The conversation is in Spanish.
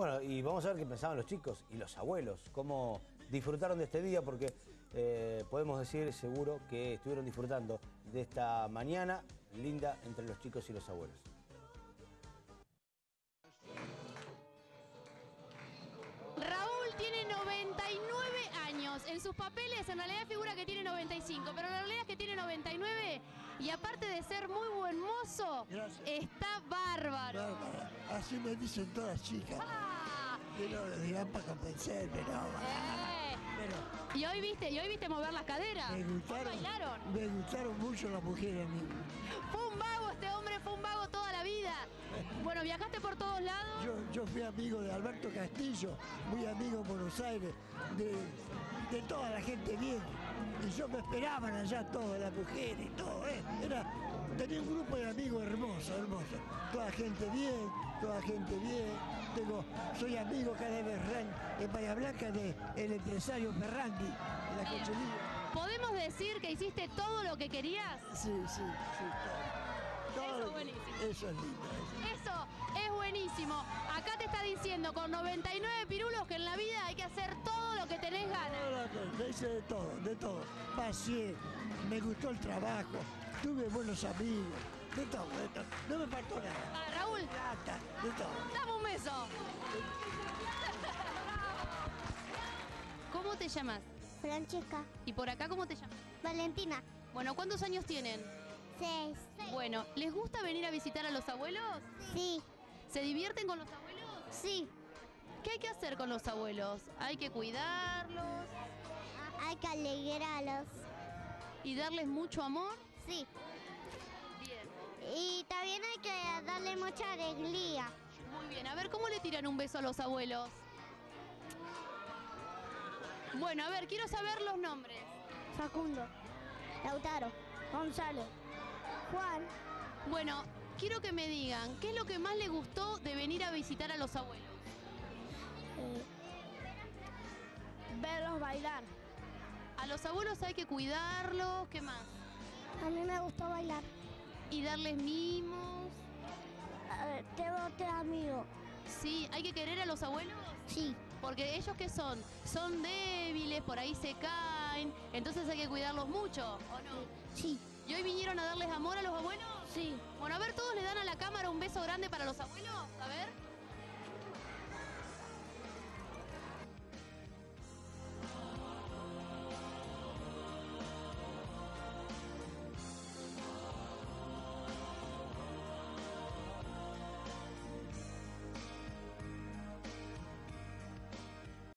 Bueno, y vamos a ver qué pensaban los chicos y los abuelos, cómo disfrutaron de este día, porque eh, podemos decir seguro que estuvieron disfrutando de esta mañana linda entre los chicos y los abuelos. Raúl tiene 99 años. En sus papeles en realidad figura que tiene 95, pero la realidad es que tiene 99 y aparte de ser muy buen mozo, Gracias. está bárbaro. Bárbara, así me dicen todas las chicas. Ah, Lo dirán para convencerme, no. eh. Pero Y hoy viste, y hoy viste mover las caderas. me gustaron, bailaron. me gustaron mucho las mujeres a mí. Fue un vago este hombre, fue un vago toda la vida. Bueno, viajaste por todos lados. Yo, yo fui amigo de Alberto Castillo, muy amigo en Buenos Aires, de, de toda la gente bien. Y yo me esperaban allá todas las mujeres y todo. ¿eh? Era, tenía un grupo de amigos hermoso, hermoso. Toda gente bien, toda gente bien. Tengo, soy amigo cada vez en Bahía Blanca de el empresario Ferrandi, de la. ¿Podemos decir que hiciste todo lo que querías? Sí, sí, sí, todo. Eso es buenísimo. Eso es lindo. eso. Eso es buenísimo. Acá te está diciendo con 99 pirulos que en la vida hay que hacer todo lo que tenés ganas. Hice de todo, de todo. Pasé, me gustó el trabajo, tuve buenos amigos, de todo, de todo. No me faltó nada. Ah, Raúl, Plata, de todo. dame un beso. ¿Cómo te llamas? Francesca. ¿Y por acá cómo te llamas? Valentina. Bueno, ¿cuántos años tienen? Seis. Bueno, ¿les gusta venir a visitar a los abuelos? Sí. ¿Se divierten con los abuelos? Sí. ¿Qué hay que hacer con los abuelos? Hay que cuidarlos Hay que alegrarlos. y darles mucho amor. Sí. Mucha alegría. Muy bien, a ver, ¿cómo le tiran un beso a los abuelos? Bueno, a ver, quiero saber los nombres. Facundo. Lautaro. Gonzalo. Juan. Bueno, quiero que me digan, ¿qué es lo que más les gustó de venir a visitar a los abuelos? eh, verlos bailar. A los abuelos hay que cuidarlos, ¿qué más? A mí me gustó bailar. Y darles mimos. Tengo otro amigo. Sí, hay que querer a los abuelos. Sí. Porque ellos que son, son débiles, por ahí se caen, entonces hay que cuidarlos mucho, ¿o no? Sí. ¿Y hoy vinieron a darles amor a los abuelos? Sí. Bueno, a ver, todos le dan a la cámara un beso grande para los abuelos, a ver.